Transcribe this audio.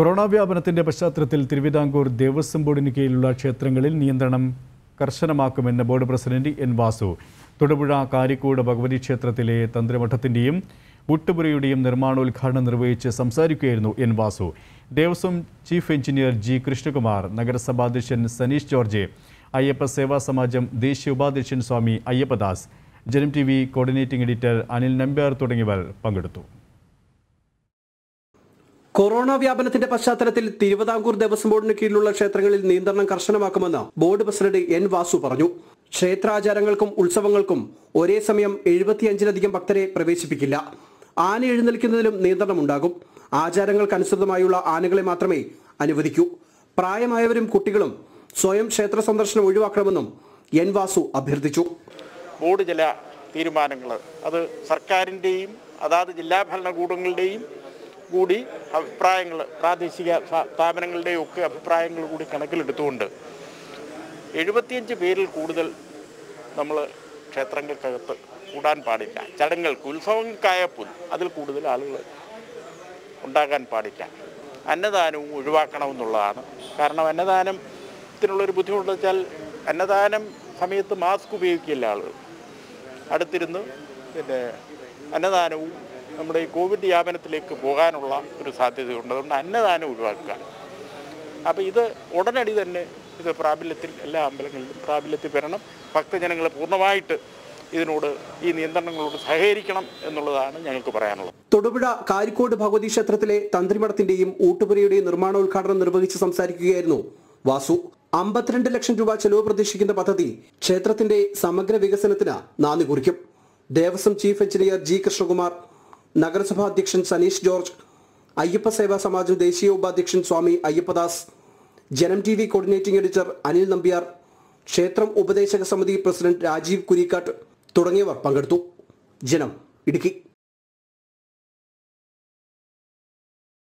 Corona വ്യാപനത്തിന്റെ പശ്ചാത്തലത്തിൽ തിരുവിതാംകൂർ ദേവസ്വം ബോർഡിന് കീഴിലുള്ള ക്ഷേത്രങ്ങളിൽ നിയന്ത്രണം കർശനമാക്കുമെന്ന് board president N Vasu. Thodupuzha Karikode Bhagavathi ക്ഷേത്രത്തിലെ തന്ത്രമഠത്തിന്റെയും ഊട്ടുപുരയുടെയും നിർമ്മാണോദ്ഘാടനം നിർവഹിച്ച് സംസാരിക്കുകയായിരുന്നു N Vasu. Devaswom chief engineer G Krishnakumar നഗരസഭാധ്യക്ഷൻ Saneesh George Ayyappa Seva Samajam ദേശീയ ഉപാധ്യക്ഷൻ Swami Ayyappadas Janam T coordinating editor Anil Nambiar തുടങ്ങിയവർ പങ്കെടുത്തു. കൊറോണ വ്യാപനത്തിന്റെ പശ്ചാത്തലത്തിൽ തിരുവിതാംകൂർ ദേവസ്വം ബോർഡിന് കീഴിലുള്ള ക്ഷേത്രങ്ങളിൽ നിയന്ത്രണം കർശനമാക്കുമെന്ന് ബോർഡ് പ്രസിഡന്റ് എൻ വാസു പറഞ്ഞു. ക്ഷേത്രാചാരങ്ങൾക്കും ഉത്സവങ്ങൾക്കും ഒരേ സമയം എഴുപത്തിയഞ്ചിലധികം ഭക്തരെ പ്രവേശിപ്പിക്കില്ല. ആന എഴുന്നേൽക്കുന്നതിലും നിയന്ത്രണമുണ്ടാകും. ആചാരങ്ങൾക്കനുസൃതമായുള്ള ആനകളെ മാത്രമേ അനുവദിക്കൂ. പ്രായമായവരും കുട്ടികളും സ്വയം ക്ഷേത്ര സന്ദർശനം ഒഴിവാക്കണമെന്നും എൻ വാസു അഭ്യർത്ഥിച്ചു. ബോർഡ് ചില തീരുമാനങ്ങൾ. അത് സർക്കാരിന്റെയും അതാത് ജില്ലാ ഭരണകൂടങ്ങളുടെയും കൂടി അഭിപ്രായങ്ങൾ പ്രാദേശിക സ്ഥാപനങ്ങളുടെയൊക്കെ അഭിപ്രായങ്ങൾ കൂടി കണക്കിലെടുത്തുകൊണ്ട് എഴുപത്തിയഞ്ച് പേരിൽ കൂടുതൽ നമ്മൾ ക്ഷേത്രങ്ങൾക്കകത്ത് കൂടാൻ പാടില്ല. ചടങ്ങുകൾക്ക് ഉത്സവങ്ങൾക്കായാൽ പോലും അതിൽ കൂടുതൽ ആളുകൾ ഉണ്ടാകാൻ പാടില്ല. അന്നദാനവും ഒഴിവാക്കണമെന്നുള്ളതാണ്. കാരണം അന്നദാനത്തിനുള്ളൊരു ബുദ്ധിമുട്ട് വെച്ചാൽ അന്നദാനം സമയത്ത് മാസ്ക് ഉപയോഗിക്കില്ല ആളുകൾ. അടുത്തിരുന്ന് പിന്നെ അന്നദാനവും നമ്മുടെ ഈ കോവിഡ് വ്യാപനത്തിലേക്ക് പോകാനുള്ള ഒരു സാധ്യതയുണ്ട്. അതുകൊണ്ട് അന്നദാനം ഒഴിവാക്കുക. അപ്പോൾ ഇത് ഉടനടി തന്നെ ഇത് പ്രാബല്യത്തിൽ എല്ലാ അമ്പലങ്ങളിലും പ്രാബല്യത്തിൽ വരണം. ഭക്തജനങ്ങൾ പൂർണമായിട്ട് ഇതിനോട് ഈ നിയന്ത്രണങ്ങളോട് സഹകരിക്കണം എന്നുള്ളതാണ് ഞങ്ങൾക്ക് പറയാനുള്ളത്. തൊടുപുഴ കാരിക്കോട് ഭഗവതി ക്ഷേത്രത്തിലെ തന്ത്രിമഠത്തിന്റെയും ഊട്ടുപുരയുടെയും നിർമ്മാണോദ്ഘാടനം നിർവഹിച്ച് സംസാരിക്കുകയായിരുന്നു വാസു. അമ്പത്തിരണ്ട് ലക്ഷം രൂപ ചെലവ് പ്രതീക്ഷിക്കുന്ന പദ്ധതി ക്ഷേത്രത്തിന്റെ സമഗ്ര വികസനത്തിന് നാന്ദി കുറിക്കും. Devaswom chief engineer G Krishnakumar നഗരസഭാ അധ്യക്ഷൻ സനീഷ് ജോർജ് അയ്യപ്പ സേവാ സമാജം ദേശീയ ഉപാധ്യക്ഷൻ Swami Ayyappadas Janam T V coordinating editor Anil Nambiar ക്ഷേത്രം ഉപദേശക സമിതി പ്രസിഡന്റ് രാജീവ് കുരിക്കാട്ട് തുടങ്ങിയവർ പങ്കെടുത്തു. ജനം ഇടുക്കി.